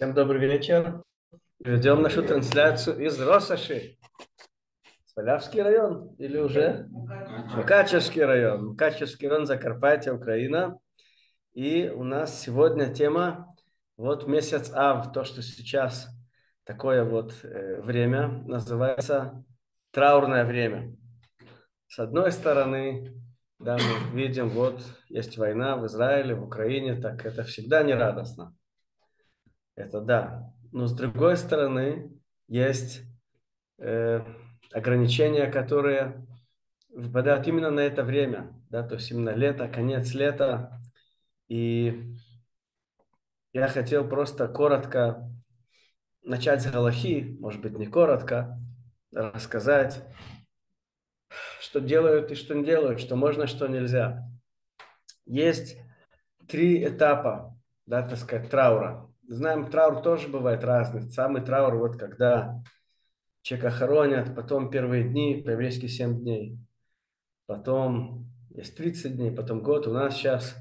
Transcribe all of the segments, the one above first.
Всем добрый вечер. Ведем нашу трансляцию из Росаши. Свалявский район или уже? Мукачевский район. Мукачевский район, Закарпатье, Украина. И у нас сегодня тема, вот месяц Ав, то, что сейчас такое вот э, время, называется траурное время. С одной стороны, да, мы видим, вот есть война в Израиле, в Украине, так это всегда не радостно. Это да. Но с другой стороны, есть э, ограничения, которые выпадают именно на это время, да, то есть именно лето, конец лета. И я хотел просто коротко начать с Галахи, может быть, не коротко, рассказать, что делают и что не делают, что можно, что нельзя. Есть три этапа, да, так сказать, траура. Знаем, траур тоже бывает разный. Самый траур, вот когда человека хоронят, потом первые дни, по-еврейски 7 дней. Потом есть 30 дней, потом год. У нас сейчас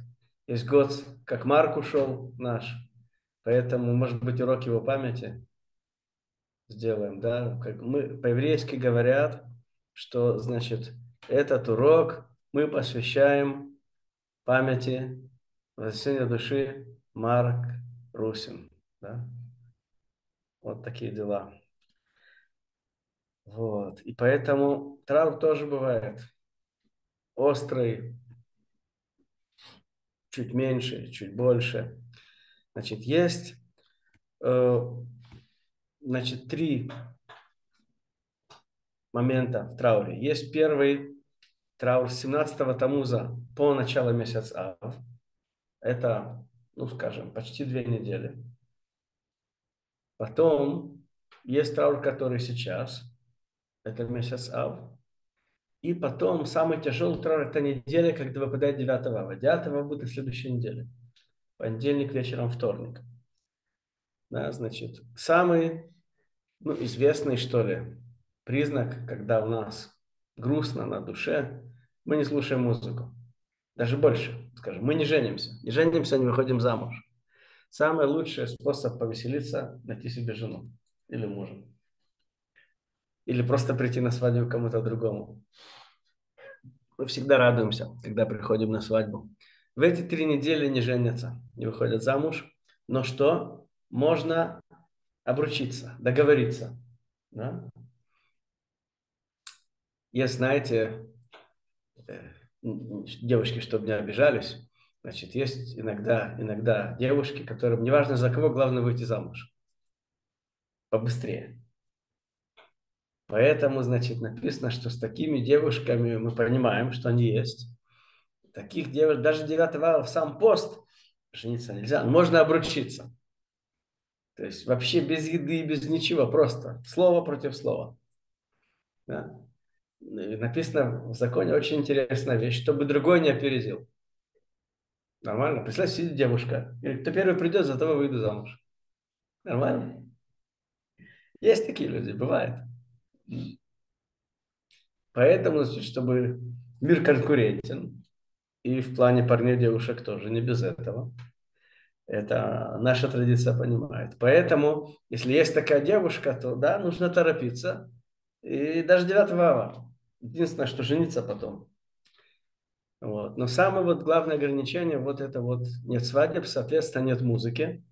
есть год, как Марк ушел наш. Поэтому, может быть, урок его памяти сделаем. Да? Как мы по-еврейски говорят, что, значит, этот урок мы посвящаем памяти вознесения души Марк Русин. Да? Вот такие дела. Вот. И поэтому траур тоже бывает острый, чуть меньше, чуть больше. Значит, есть э, значит, три момента в трауре. Есть первый траур 17-го Тамуза по началу месяца Ав. Это ну, скажем, почти две недели. Потом есть траур, который сейчас, это месяц Ав. И потом самый тяжелый траур – это неделя, когда выпадает 9 ава. 9 ава будет на следующей неделе. Понедельник вечером, вторник. Да, значит, самый ну, известный, что ли, признак, когда у нас грустно на душе, мы не слушаем музыку. Даже больше, скажем, мы не женимся. Не женимся, не выходим замуж. Самый лучший способ повеселиться – найти себе жену или мужа. Или просто прийти на свадьбу кому-то другому. Мы всегда радуемся, когда приходим на свадьбу. В эти три недели не женятся, не выходят замуж. Но что? Можно обручиться, договориться. Да? Есть, знаете, девушки, чтобы не обижались, значит, есть иногда, иногда девушки, которым неважно за кого, главное выйти замуж. Побыстрее. Поэтому, значит, написано, что с такими девушками мы понимаем, что они есть. Таких девушек, даже 9 ава в сам пост жениться нельзя, можно обручиться. То есть вообще без еды, без ничего, просто слово против слова. Да? Написано в законе очень интересная вещь, чтобы другой не опередил. Нормально? Представь, сидит девушка. Говорит, кто первый придет, за того выйду замуж. Нормально? Есть такие люди, бывает. Поэтому, чтобы мир конкурентен, и в плане парней и девушек тоже, не без этого. Это наша традиция понимает. Поэтому, если есть такая девушка, то да, нужно торопиться. И даже 9 ава. Единственное, что жениться потом. Вот. Но самое вот главное ограничение, вот это вот нет свадеб, соответственно, нет музыки.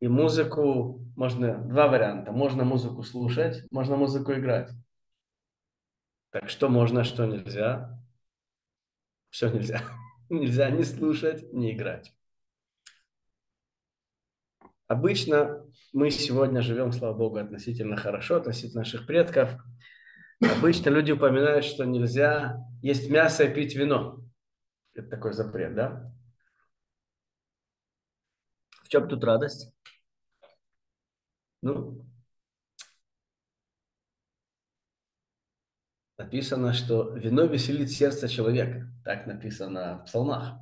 И музыку можно, два варианта. Можно музыку слушать, можно музыку играть. Так что можно, что нельзя. Все нельзя. Нельзя ни слушать, ни играть. Обычно мы сегодня живем, слава Богу, относительно хорошо, относительно наших предков – Обычно люди упоминают, что нельзя есть мясо и пить вино. Это такой запрет, да? В чем тут радость? Ну, написано, что вино веселит сердце человека. Так написано в псалмах.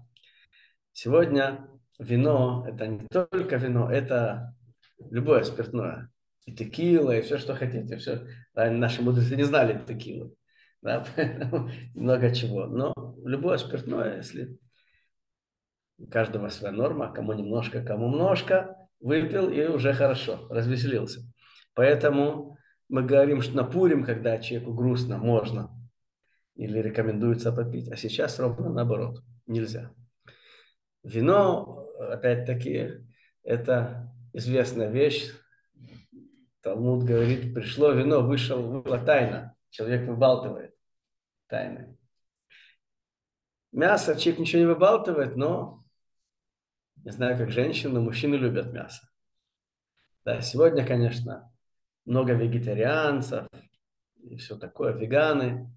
Сегодня вино – это не только вино, это любое спиртное и текила, и все, что хотите. Все. Да, наши мудрецы не знали текилы. Да, много чего. Но любое спиртное, если у каждого своя норма, кому немножко, кому немножко, выпил и уже хорошо, развеселился. Поэтому мы говорим, что на Пурим, когда человеку грустно, можно или рекомендуется попить, а сейчас ровно наоборот, нельзя. Вино, опять-таки, это известная вещь. Талмуд говорит, пришло вино, вышел, была тайна. Человек выбалтывает тайны. Мясо человек ничего не выбалтывает, но не знаю, как женщины, но мужчины любят мясо. Да, сегодня, конечно, много вегетарианцев и все такое, веганы.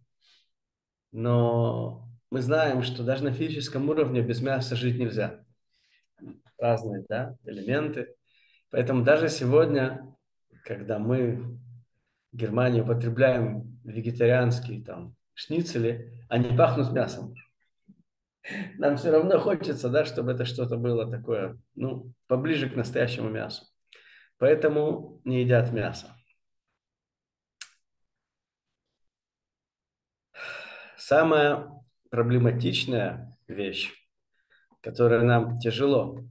Но мы знаем, что даже на физическом уровне без мяса жить нельзя. Разные да, элементы. Поэтому даже сегодня, когда мы в Германии употребляем вегетарианские там шницели, они пахнут мясом. Нам все равно хочется, да, чтобы это что-то было такое, ну, поближе к настоящему мясу. Поэтому не едят мясо. Самая проблематичная вещь, которая нам тяжело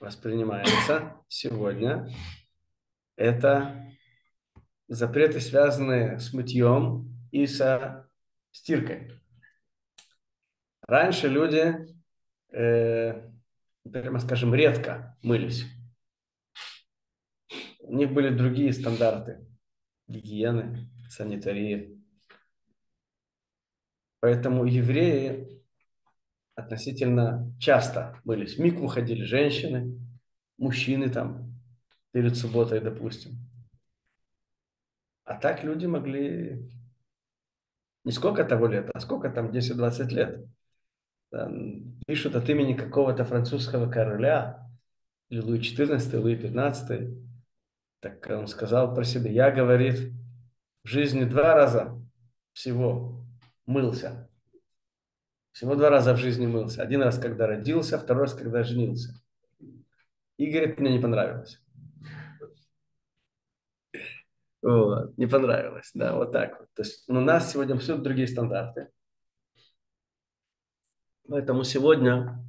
воспринимается сегодня, это запреты, связанные с мытьем и со стиркой. Раньше люди, э, прямо скажем, редко мылись. У них были другие стандарты гигиены, санитарии. Поэтому евреи относительно часто мылись. В микву ходили женщины, мужчины там перед субботой, допустим. А так люди могли не сколько того лет, а сколько там 10-20 лет. Там, пишут от имени какого-то французского короля, или Луи XIV, Луи XV. Так он сказал про себя, я, говорит, в жизни два раза всего мылся. Всего два раза в жизни мылся. Один раз, когда родился, второй раз, когда женился. И, говорит, мне не понравилось. Вот, не понравилось, да, вот так вот. То есть у нас сегодня все другие стандарты. Поэтому сегодня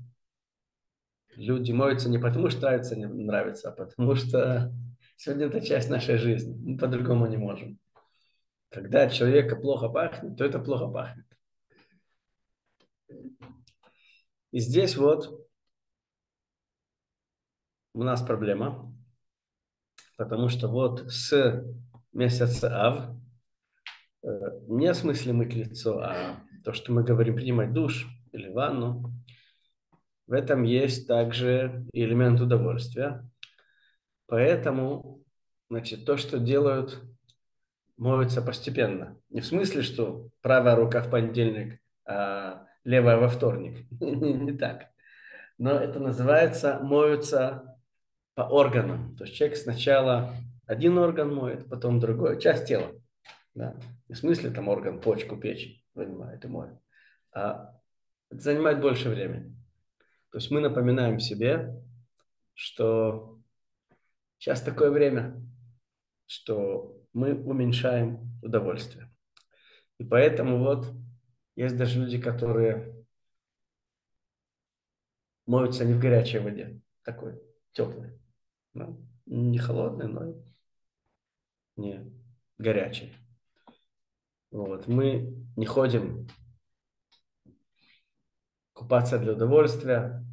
люди моются не потому, что нравится, не нравится, а потому что сегодня это часть нашей жизни. Мы по-другому не можем. Когда человека плохо пахнет, то это плохо пахнет. И здесь вот у нас проблема, потому что вот с месяца Ав, э, не в смысле мыть лицо, а то, что мы говорим, принимать душ или ванну, в этом есть также элемент удовольствия. Поэтому, значит, то, что делают моются постепенно. Не в смысле, что правая рука в понедельник, а левая во вторник. Не так. Но это называется моются по органам. То есть человек сначала один орган моет, потом другой, часть тела. Да. В смысле там орган, почку, печень вынимает и моет. А это занимает больше времени. То есть мы напоминаем себе, что сейчас такое время, что мы уменьшаем удовольствие. И поэтому вот есть даже люди, которые моются не в горячей воде, такой теплой. Да? Не холодной, но не горячей. Вот. Мы не ходим купаться для удовольствия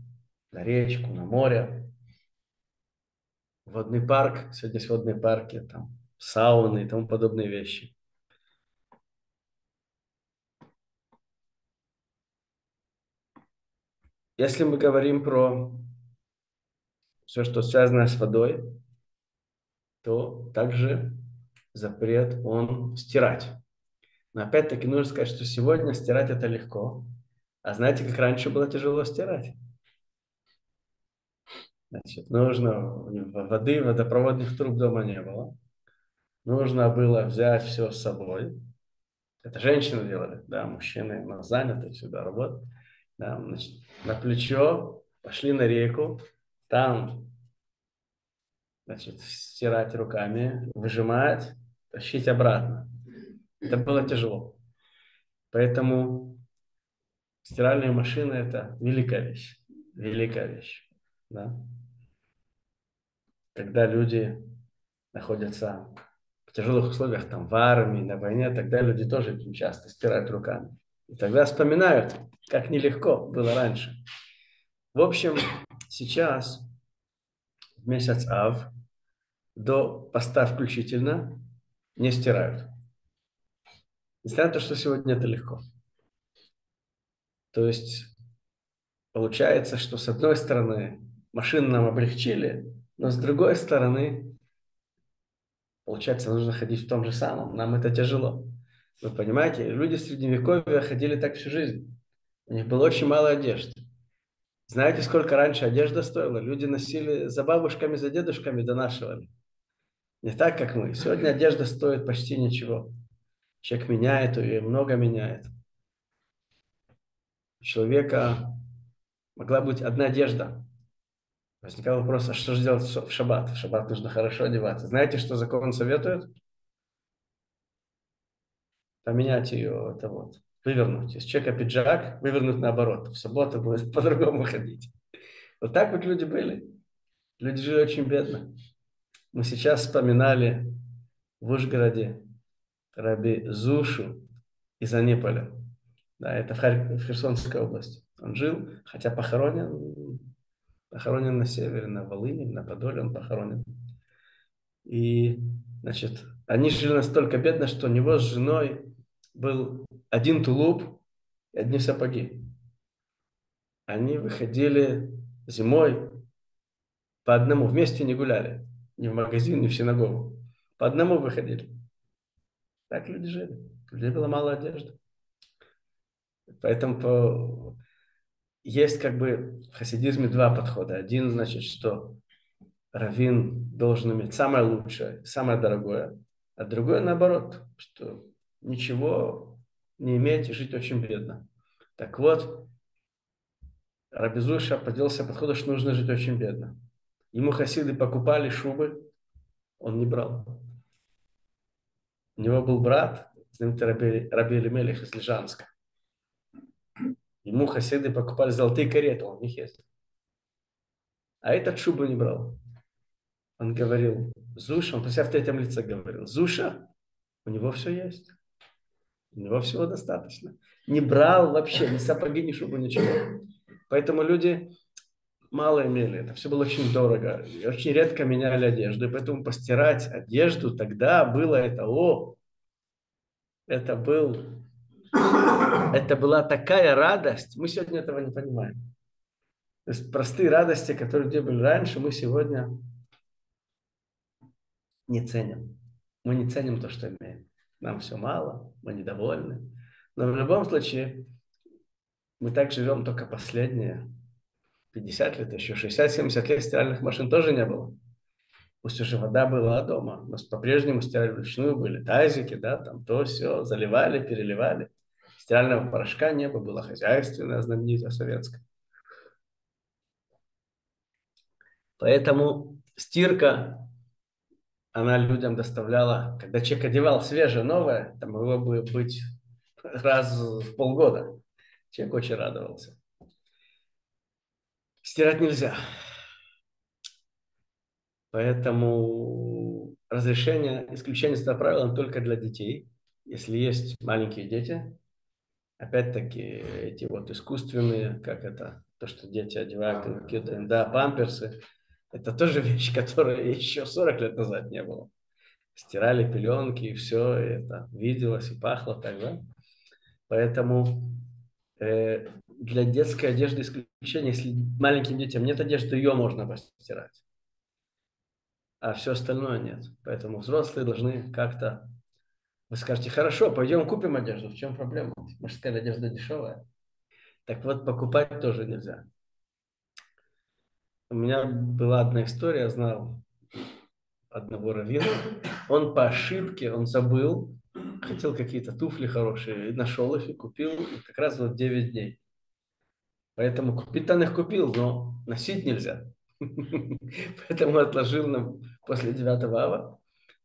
на речку, на море, водный парк. Сегодня есть водные парки, там сауны и тому подобные вещи. Если мы говорим про все, что связано с водой, то также запрет он стирать. Но опять-таки нужно сказать, что сегодня стирать это легко. А знаете, как раньше было тяжело стирать? Значит, нужно воды, водопроводных труб дома не было нужно было взять все с собой. Это женщины делали, да, мужчины но заняты сюда работают. Да, значит, на плечо пошли на реку, там значит, стирать руками, выжимать, тащить обратно. Это было тяжело. Поэтому стиральные машины – это великая вещь. Великая вещь. Да? когда люди находятся в тяжелых условиях, там, в армии, на войне, тогда люди тоже очень часто стирают руками. И тогда вспоминают, как нелегко было раньше. В общем, сейчас, в месяц Ав, до поста включительно, не стирают. Несмотря на то, что сегодня это легко. То есть получается, что с одной стороны машины нам облегчили, но с другой стороны, получается, нужно ходить в том же самом. Нам это тяжело. Вы понимаете, люди в Средневековье ходили так всю жизнь. У них было очень мало одежды. Знаете, сколько раньше одежда стоила? Люди носили за бабушками, за дедушками донашивали. Не так, как мы. Сегодня одежда стоит почти ничего. Человек меняет ее, много меняет. У человека могла быть одна одежда. Возникал вопрос, а что же делать в шаббат? В шаббат нужно хорошо одеваться. Знаете, что закон советует? Поменять ее, это вот, вывернуть. Из человека пиджак, вывернуть наоборот. В субботу будет по-другому ходить. Вот так вот люди были. Люди жили очень бедно. Мы сейчас вспоминали в Ужгороде Раби Зушу из Аниполя. Да, это в, Харь... в Херсонской области. Он жил, хотя похоронен, похоронен на севере, на Волыне, на Подоле он похоронен. И, значит, они жили настолько бедно, что у него с женой был один тулуп и одни сапоги. Они выходили зимой по одному, вместе не гуляли, ни в магазин, ни в синагогу. По одному выходили. Так люди жили. У людей было мало одежды. Поэтому по... есть как бы в хасидизме два подхода. Один значит, что раввин должен иметь самое лучшее, самое дорогое, а другое наоборот, что ничего не иметь и жить очень бедно. Так вот, Рабизуша поделился подходом, что нужно жить очень бедно. Ему хасиды покупали шубы, он не брал. У него был брат, знаменитый Раби, Раби Элемелих из Лежанска. Ему хасиды покупали золотые кареты, он них ездил. А этот шубу не брал. Он говорил, Зуша, он про себя в третьем лице говорил, Зуша, у него все есть. У него всего достаточно. Не брал вообще ни сапоги, ни шубу, ничего. Поэтому люди мало имели. Это все было очень дорого. И очень редко меняли одежду. И поэтому постирать одежду тогда было это, о, это был, это была такая радость. Мы сегодня этого не понимаем. То есть простые радости, которые где были раньше, мы сегодня не ценим. Мы не ценим то, что имеем нам все мало, мы недовольны. Но в любом случае, мы так живем только последние 50 лет, еще 60-70 лет стиральных машин тоже не было. Пусть уже вода была дома, но по-прежнему стирали вручную, были тазики, да, там то все, заливали, переливали. Стирального порошка не было, было хозяйственное, знаменитое советское. Поэтому стирка она людям доставляла, когда человек одевал свежее, новое, там могло бы быть раз в полгода. Человек очень радовался. Стирать нельзя. Поэтому разрешение, исключение из этого правила только для детей. Если есть маленькие дети, опять-таки эти вот искусственные, как это, то, что дети одевают, какие-то, да, памперсы, это тоже вещь, которая еще 40 лет назад не было. Стирали пеленки, и все это виделось и пахло так, да? Поэтому э, для детской одежды исключение, если маленьким детям нет одежды, ее можно постирать. А все остальное нет. Поэтому взрослые должны как-то... Вы скажете, хорошо, пойдем купим одежду. В чем проблема? Мужская одежда дешевая. Так вот, покупать тоже нельзя. У меня была одна история, я знал одного раввина. Он по ошибке, он забыл, хотел какие-то туфли хорошие, нашел их и купил, как раз вот 9 дней. Поэтому купить он их купил, но носить нельзя. Поэтому отложил нам после 9 ава.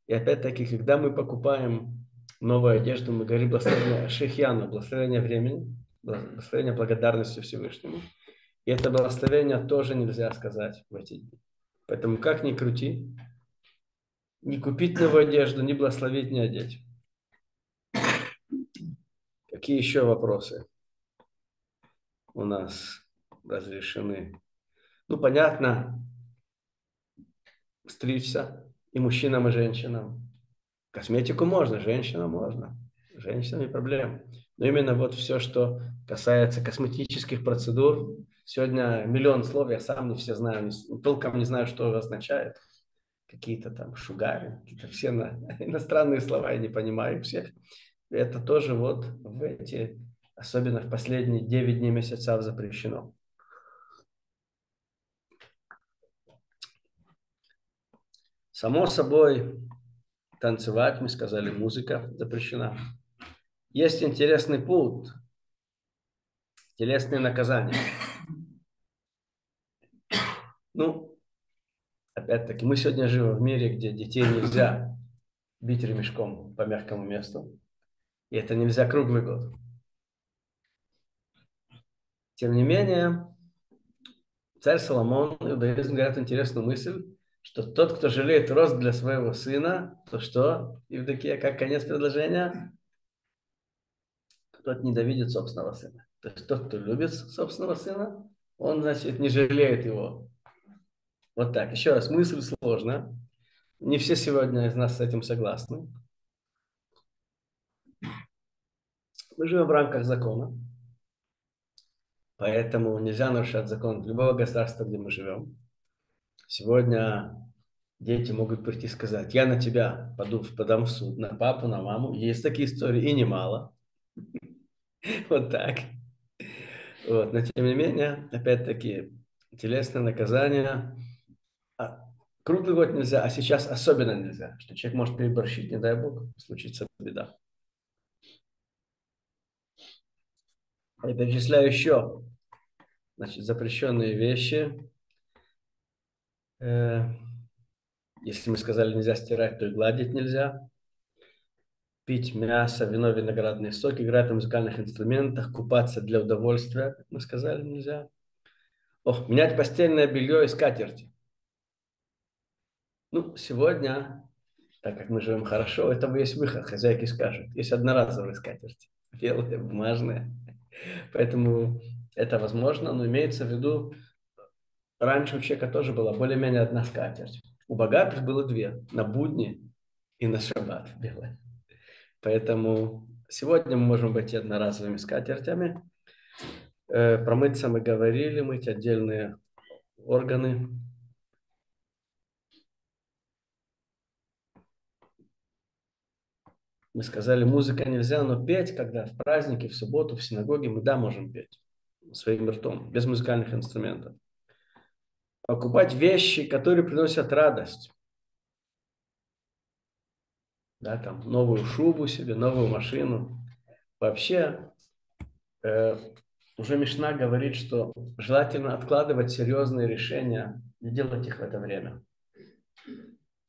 И опять-таки, когда мы покупаем новую одежду, мы говорим благословение Шехьяну, благословение времени, благословение благодарности Всевышнему. И это благословение тоже нельзя сказать в эти дни. Поэтому как ни крути, не купить новую одежду, не благословить, не одеть. Какие еще вопросы у нас разрешены? Ну, понятно, стричься и мужчинам, и женщинам. Косметику можно, женщинам можно. Женщинам не проблем. Но именно вот все, что касается косметических процедур, сегодня миллион слов, я сам не все знаю, толком не знаю, что означает. Какие-то там шугары, какие-то все на, иностранные слова я не понимаю всех. Это тоже вот в эти, особенно в последние 9 дней месяцев запрещено. Само собой, танцевать, мы сказали, музыка запрещена. Есть интересный пункт. Телесные наказания. Ну, опять-таки, мы сегодня живем в мире, где детей нельзя бить ремешком по мягкому месту. И это нельзя круглый год. Тем не менее, царь Соломон, иудаизм говорят интересную мысль, что тот, кто жалеет рост для своего сына, то что, Евдокия, как конец предложения? Тот ненавидит собственного сына. То есть тот, кто любит собственного сына, он, значит, не жалеет его. Вот так. Еще раз, мысль сложная. Не все сегодня из нас с этим согласны. Мы живем в рамках закона. Поэтому нельзя нарушать закон любого государства, где мы живем. Сегодня дети могут прийти и сказать, я на тебя поду, подам в суд, на папу, на маму. Есть такие истории, и немало. Вот так. Вот. Но тем не менее, опять-таки, телесное наказание а, круглый год нельзя, а сейчас особенно нельзя, что человек может переборщить, не дай бог, случится беда. Я перечисляю еще значит, запрещенные вещи. Э, если мы сказали, нельзя стирать, то и гладить нельзя. Пить мясо, вино, виноградный сок, играть на музыкальных инструментах, купаться для удовольствия, как мы сказали, нельзя. Ох, менять постельное белье и скатерти. Ну, сегодня, так как мы живем хорошо, это есть выход, хозяйки скажут. Есть одноразовые скатерти, белые, бумажные. Поэтому это возможно, но имеется в виду, раньше у человека тоже была более-менее одна скатерть. У богатых было две, на будни и на шаббат белые. Поэтому сегодня мы можем быть одноразовыми скатертями. Э, промыться мы говорили, мыть отдельные органы. Мы сказали, музыка нельзя, но петь, когда в праздники, в субботу, в синагоге, мы да, можем петь своим ртом, без музыкальных инструментов. Покупать вещи, которые приносят радость. Да, там, новую шубу себе, новую машину. Вообще, э, уже Мишна говорит, что желательно откладывать серьезные решения и делать их в это время.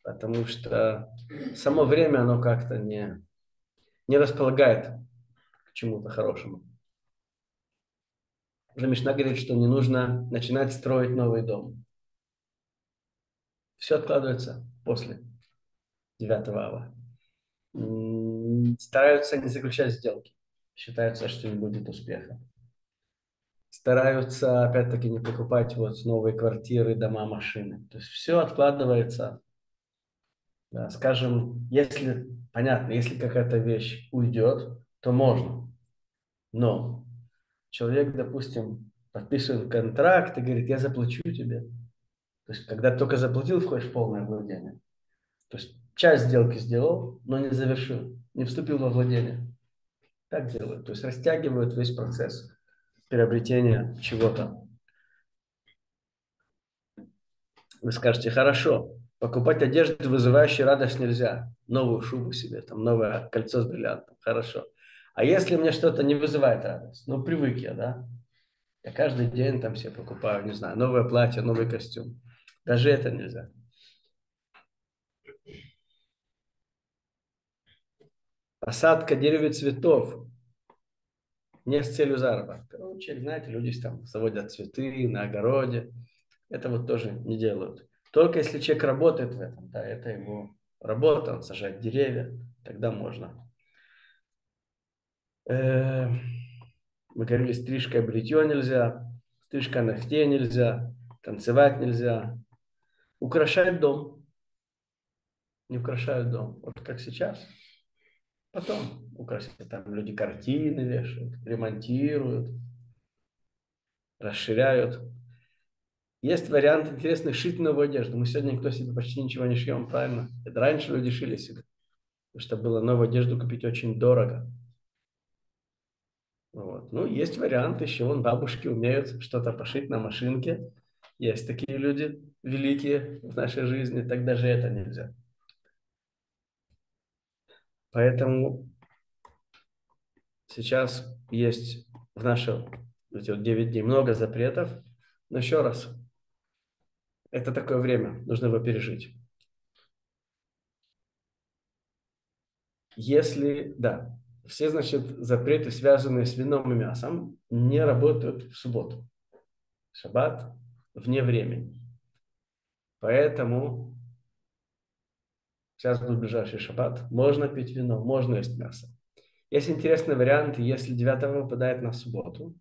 Потому что само время, оно как-то не, не располагает к чему-то хорошему. Уже говорит, что не нужно начинать строить новый дом. Все откладывается после 9 ава. Стараются не заключать сделки. Считается, что не будет успеха. Стараются, опять-таки, не покупать вот новые квартиры, дома, машины. То есть все откладывается. Скажем, если, понятно, если какая-то вещь уйдет, то можно. Но человек, допустим, подписывает контракт и говорит, я заплачу тебе. То есть, когда только заплатил, входишь в полное владение. То есть, часть сделки сделал, но не завершил, не вступил во владение. Так делают. То есть, растягивают весь процесс приобретения чего-то. Вы скажете, хорошо, покупать одежду, вызывающую радость, нельзя. Новую шубу себе, там, новое кольцо с бриллиантом. Хорошо. А если мне что-то не вызывает радость, ну, привык я, да? Я каждый день там себе покупаю, не знаю, новое платье, новый костюм. Даже это нельзя. Посадка деревьев цветов не с целью заработка. Ну, знаете, люди там заводят цветы на огороде. Это вот тоже не делают. Только если человек работает в этом, да, это его работа, он сажает деревья, тогда можно. Э, мы говорили, стрижка и бритье нельзя, стрижка ногтей нельзя, танцевать нельзя. Украшать дом. Не украшают дом. Вот как сейчас. Потом украсят. Там люди картины вешают, ремонтируют, расширяют. Есть вариант интересный шить новую одежду. Мы сегодня никто себе почти ничего не шьем, правильно? Это раньше люди шили себе. Потому что было новую одежду купить очень дорого. Вот. Ну, есть вариант еще. Вон бабушки умеют что-то пошить на машинке. Есть такие люди великие в нашей жизни. Так даже это нельзя. Поэтому сейчас есть в нашем эти вот 9 дней много запретов. Но еще раз, это такое время, нужно его пережить. Если, да, все, значит, запреты, связанные с вином и мясом, не работают в субботу. Шаббат вне времени. Поэтому сейчас будет ближайший шаббат, можно пить вино, можно есть мясо. Есть интересный вариант, если 9 выпадает на субботу,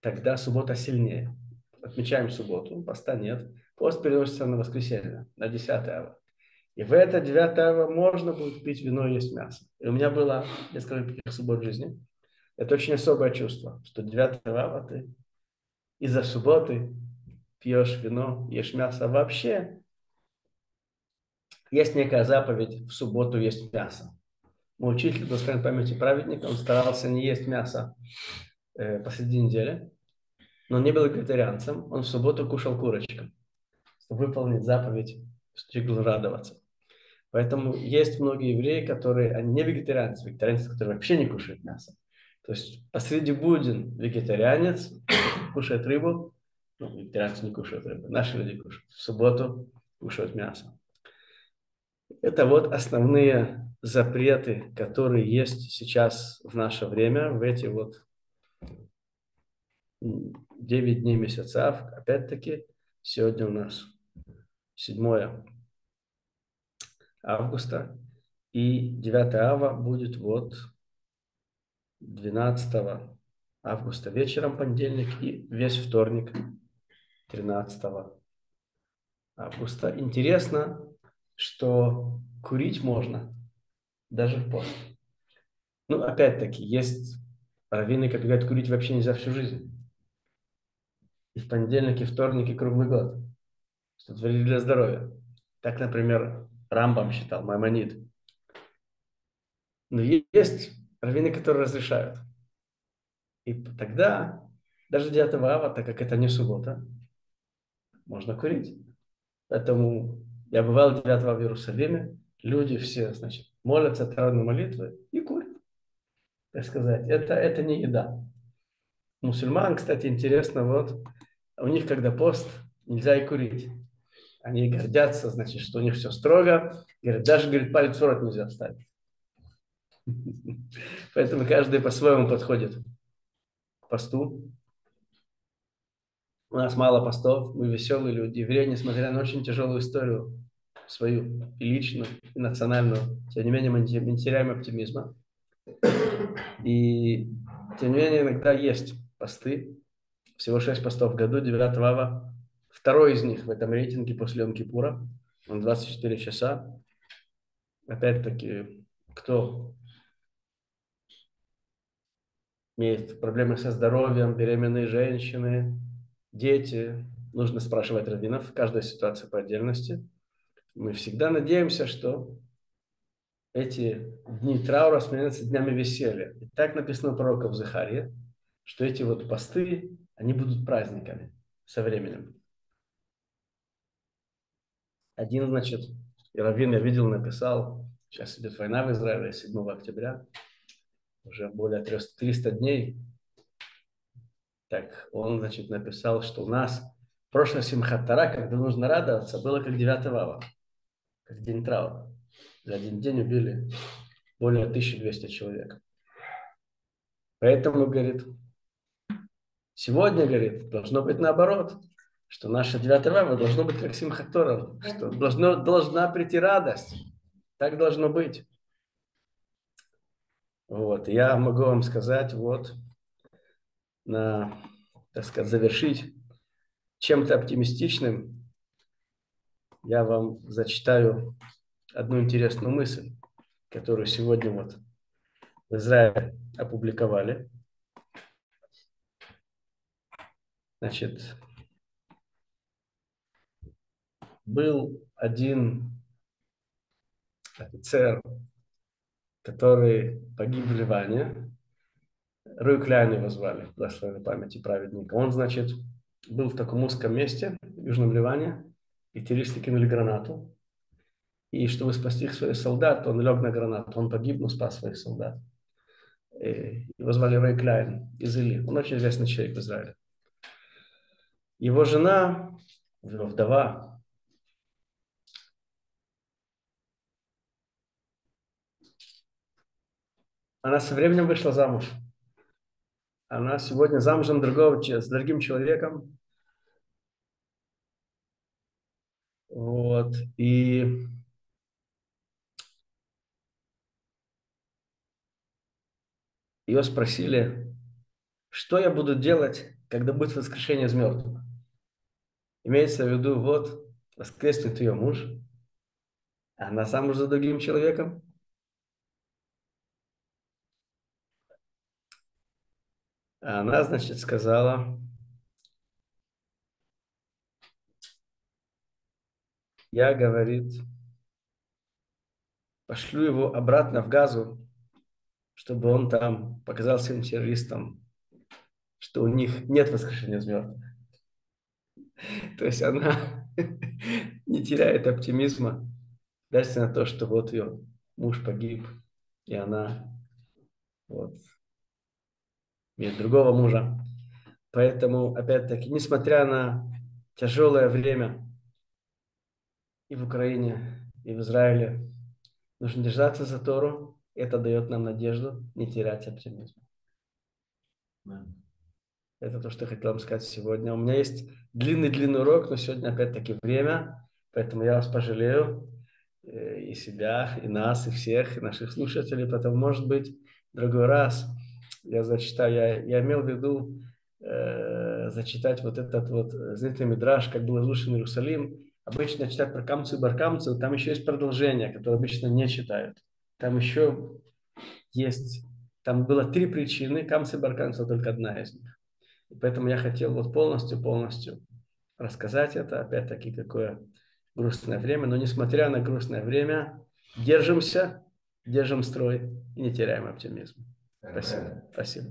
тогда суббота сильнее. Отмечаем субботу, поста нет. Пост переносится на воскресенье, на 10 ава. И в это 9 ава можно будет пить вино и есть мясо. И у меня было несколько таких суббот в жизни. Это очень особое чувство, что 9 ава ты из-за субботы пьешь вино, ешь мясо. Вообще есть некая заповедь в субботу есть мясо. Мой учитель, благословен памяти праведника, он старался не есть мясо э, посреди недели, но не был вегетарианцем, он в субботу кушал курочку, выполнить заповедь, должен радоваться. Поэтому есть многие евреи, которые, они не вегетарианцы, вегетарианцы, которые вообще не кушают мясо. То есть посреди будин вегетарианец кушает рыбу, ну, вегетарианцы не кушают рыбу, наши люди кушают. В субботу кушают мясо. Это вот основные запреты, которые есть сейчас в наше время, в эти вот 9 дней месяца. Опять-таки, сегодня у нас 7 августа. И 9 ава будет вот 12 августа вечером понедельник и весь вторник 13 августа. Интересно, что курить можно даже в пост. Ну, опять-таки, есть раввины, которые говорят, курить вообще нельзя всю жизнь. И в понедельник, и вторник, и круглый год. Что творили для здоровья. Так, например, Рамбам считал, Маймонид. Но есть раввины, которые разрешают. И тогда, даже 9 ава, так как это не суббота, можно курить. Поэтому я бывал 9 ава в Иерусалиме, люди все, значит, молятся травной молитвы и курят. Так сказать, это, это не еда. Мусульман, кстати, интересно, вот, у них, когда пост, нельзя и курить. Они гордятся, значит, что у них все строго. Говорят, даже, говорит, палец в рот нельзя вставить. Поэтому каждый по-своему подходит к посту. У нас мало постов, мы веселые люди. Евреи, несмотря на очень тяжелую историю, свою и личную, и национальную, тем не менее мы не теряем оптимизма. И тем не менее иногда есть посты. Всего шесть постов в году, 9 ава Второй из них в этом рейтинге после Йом-Кипура. Он 24 часа. Опять-таки, кто имеет проблемы со здоровьем, беременные женщины, дети, нужно спрашивать раввинов, каждая ситуация по отдельности. Мы всегда надеемся, что эти дни траура сменятся днями веселья. И так написано в Захаре, что эти вот посты, они будут праздниками со временем. Один, значит, Равин я видел, написал, сейчас идет война в Израиле 7 октября, уже более 300 дней. Так, он, значит, написал, что у нас прошлое Симхатара, когда нужно радоваться, было как 9 ава, как день траура. За один день убили более 1200 человек. Поэтому, говорит, сегодня, говорит, должно быть наоборот, что наша девятая вава должно быть как Симхатора, что должно, должна прийти радость. Так должно быть. Вот, я могу вам сказать, вот, на, так сказать, завершить чем-то оптимистичным, я вам зачитаю одну интересную мысль, которую сегодня вот в Израиле опубликовали. Значит, был один офицер, который погиб в Ливане. Руй Кляйн его звали, благословенной памяти праведника. Он, значит, был в таком узком месте в Южном Ливане, и террористы кинули гранату. И чтобы спасти своих солдат, он лег на гранату. Он погиб, но спас своих солдат. И его звали Рэй Кляйн из Или. Он очень известный человек в Израиле. Его жена, его вдова, она со временем вышла замуж. Она сегодня замужем другого, с другим человеком. Вот. И ее спросили, что я буду делать, когда будет воскрешение из мертвых. Имеется в виду, вот, воскреснет ее муж, она замуж за другим человеком. Она, значит, сказала, я, говорит, пошлю его обратно в Газу, чтобы он там показал всем террористам, что у них нет воскрешения из мертвых. То есть она не теряет оптимизма, даже на то, что вот ее муж погиб, и она вот, имеет другого мужа. Поэтому, опять-таки, несмотря на тяжелое время и в Украине, и в Израиле, нужно держаться за Тору, это дает нам надежду не терять оптимизм. Это то, что я хотел вам сказать сегодня. У меня есть длинный-длинный урок, но сегодня опять-таки время, поэтому я вас пожалею э, и себя, и нас, и всех, и наших слушателей. Поэтому, может быть, в другой раз я зачитаю, я, я имел в виду э, зачитать вот этот вот знаменитый мидраж, как был разрушен Иерусалим. Обычно читать про Камцу и Баркамцу, там еще есть продолжение, которое обычно не читают. Там еще есть, там было три причины, Камцы и Баркамцу только одна из них. И поэтому я хотел вот полностью-полностью рассказать это. Опять-таки, какое грустное время. Но несмотря на грустное время, держимся, держим строй и не теряем оптимизм. Спасибо. Спасибо.